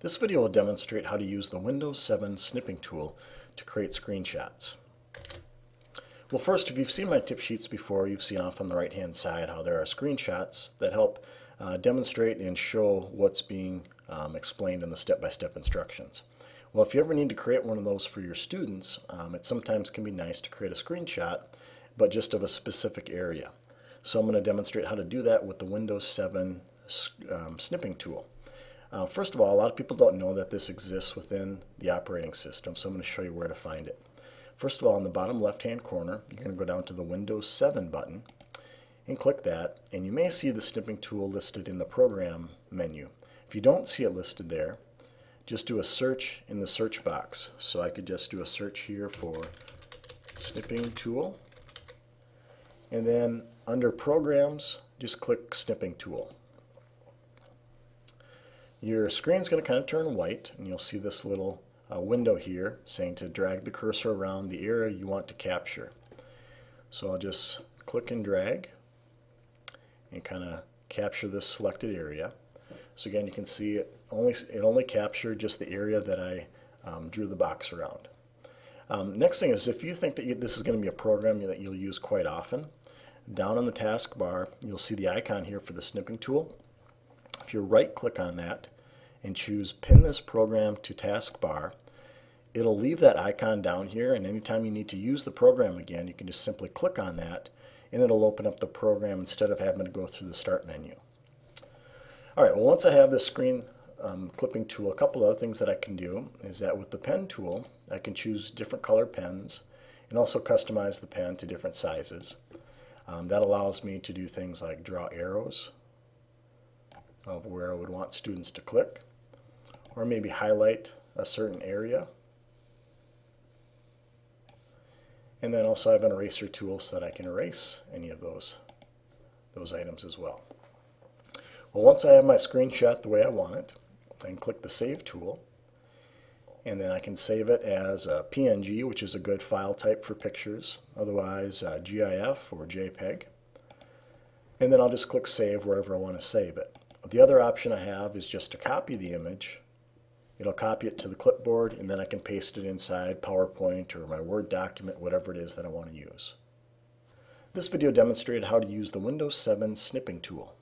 This video will demonstrate how to use the Windows 7 snipping tool to create screenshots. Well first, if you've seen my tip sheets before, you've seen off on the right hand side how there are screenshots that help uh, demonstrate and show what's being um, explained in the step-by-step -step instructions. Well, if you ever need to create one of those for your students, um, it sometimes can be nice to create a screenshot, but just of a specific area. So I'm going to demonstrate how to do that with the Windows 7 um, snipping tool. Uh, first of all, a lot of people don't know that this exists within the operating system, so I'm going to show you where to find it. First of all, in the bottom left-hand corner, you're going to go down to the Windows 7 button and click that, and you may see the snipping tool listed in the Program menu. If you don't see it listed there, just do a search in the search box. So I could just do a search here for snipping tool, and then under Programs, just click Snipping Tool. Your screen is going to kind of turn white and you'll see this little uh, window here saying to drag the cursor around the area you want to capture. So I'll just click and drag and kind of capture this selected area. So again you can see it only, it only captured just the area that I um, drew the box around. Um, next thing is if you think that you, this is going to be a program that you'll use quite often, down on the taskbar you'll see the icon here for the snipping tool. If you right click on that and choose pin this program to taskbar, it'll leave that icon down here and anytime you need to use the program again you can just simply click on that and it'll open up the program instead of having to go through the start menu. Alright, well once I have this screen um, clipping tool, a couple other things that I can do is that with the pen tool I can choose different color pens and also customize the pen to different sizes. Um, that allows me to do things like draw arrows of where I would want students to click, or maybe highlight a certain area. And then also I have an eraser tool so that I can erase any of those, those items as well. Well, once I have my screenshot the way I want it, can click the Save tool, and then I can save it as a PNG, which is a good file type for pictures, otherwise uh, GIF or JPEG. And then I'll just click Save wherever I want to save it. The other option I have is just to copy the image. It'll copy it to the clipboard and then I can paste it inside PowerPoint or my Word document, whatever it is that I want to use. This video demonstrated how to use the Windows 7 snipping tool.